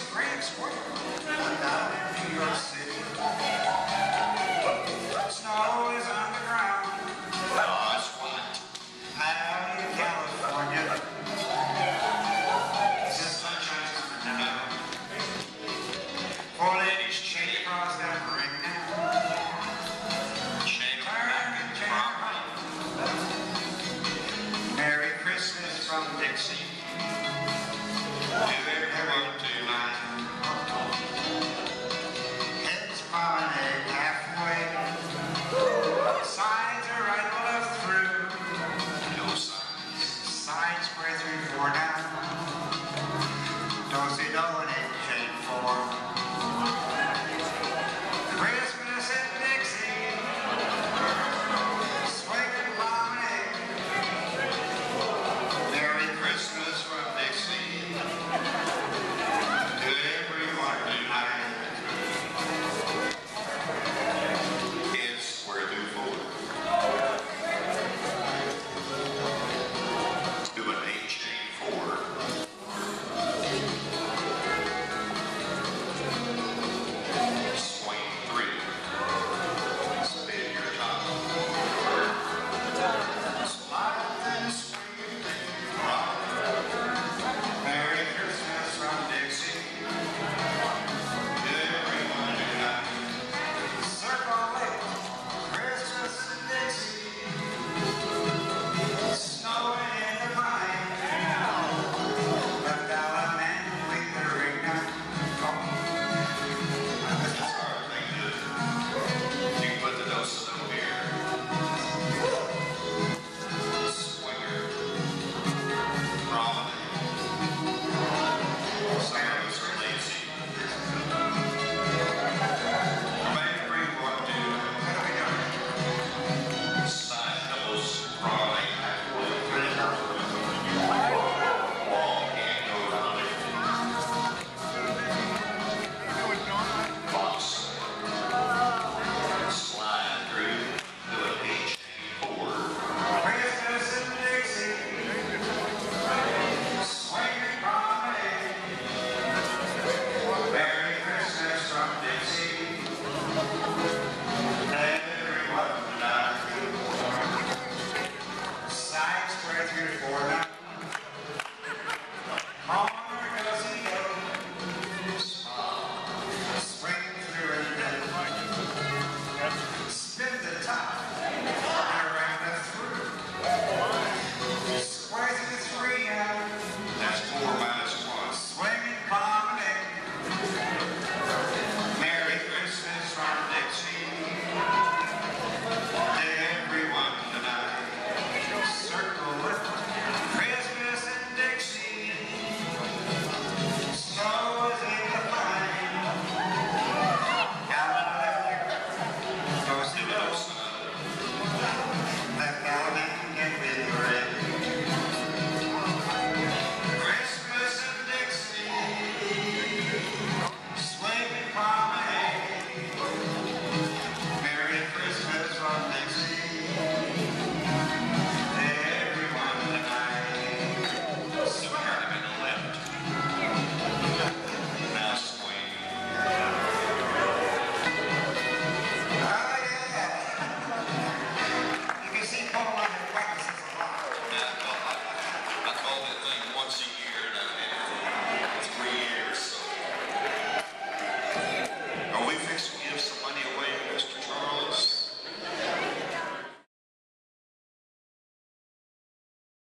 it's a great. Signs square three, four